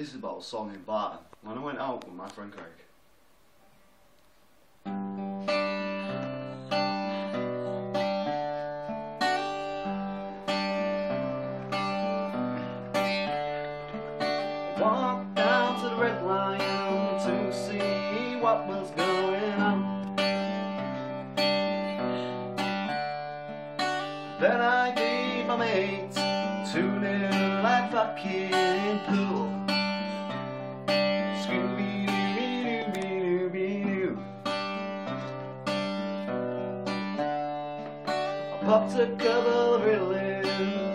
This is about a song in Barton when I went out with my friend Craig. Walked down to the Red Lion to see what was going on. Then I gave my mates two little like fucking pool. Popped a couple of Ritalin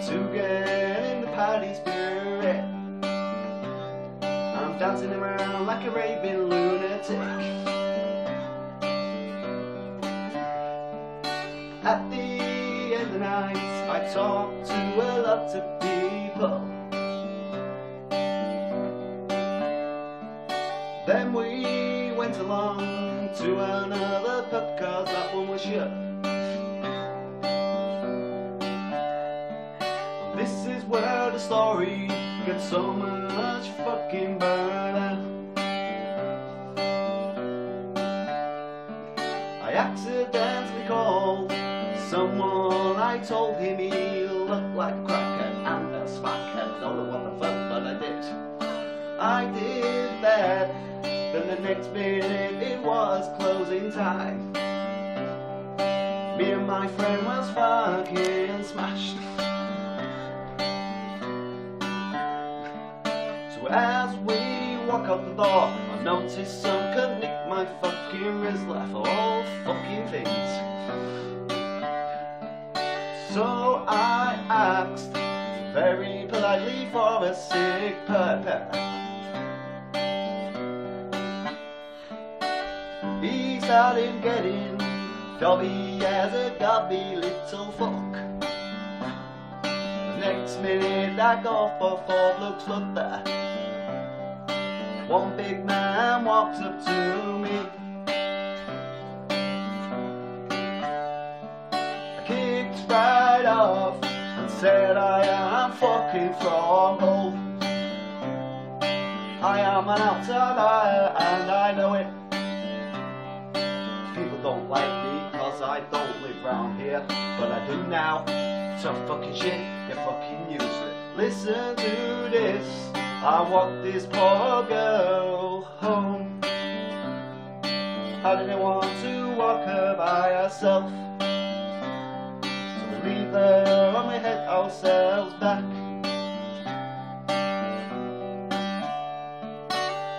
to get in the party spirit. I'm dancing around like a raving lunatic. At the end of the night, I talked to a lot of people. Then we went along to another pub cause that one was shut. Is where the story gets so much fucking better. I accidentally called someone. I told him he looked like a cracker and a smacker. Don't know what the fuck, but I did. I did that. Then the next minute it was closing time. Me and my friend was fucking smashed. As we walk out the door, I notice some could nick my fucking Rizla for all fucking things. So I asked very politely for a sick purpose. He started getting gobby as a gobby little fuck. Next minute I go for four looks look there. One big man walked up to me. I kicked right off and said I am fucking from home. I am an outsider and I know it. People don't like me cause I don't live round here, but I do now. Tough fucking shit, you fucking use. Listen to this, I walked this poor girl home. I didn't want to walk her by herself. So we leave her and we head ourselves back.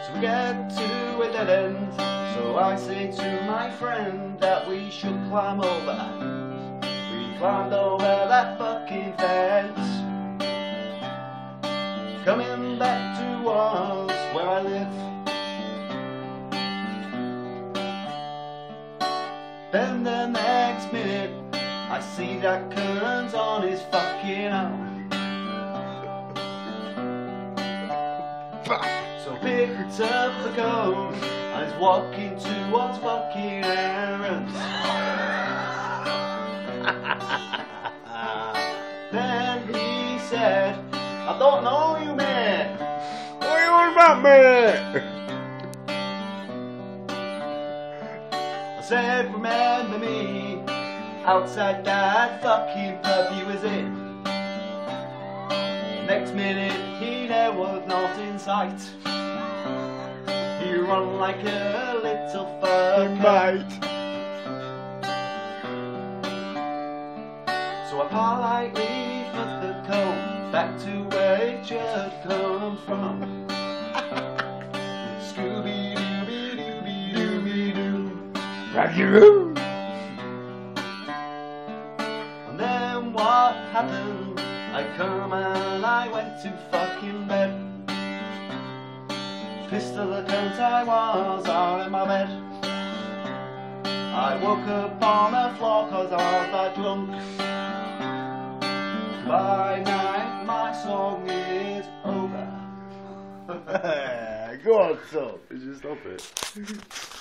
So we get to a dead end. So I say to my friend that we should climb over. We climbed over that Then the next minute, I see that curtains on his fucking arm. So picked up the cone and is walking towards fucking errands. then he said, I don't know you, man. What you want about me? Said, remember me outside that fucking pub you was in. Next minute, he there was not in sight. He run like a little fucker. Mate. So I politely put the comb back to where it should come from. Doo. Raggy And then what happened? I come and I went to fucking bed. Pistol account I was all in my bed. I woke up on the floor cause I was that drunk. By night my song is over. Go on, stop. Just stop it.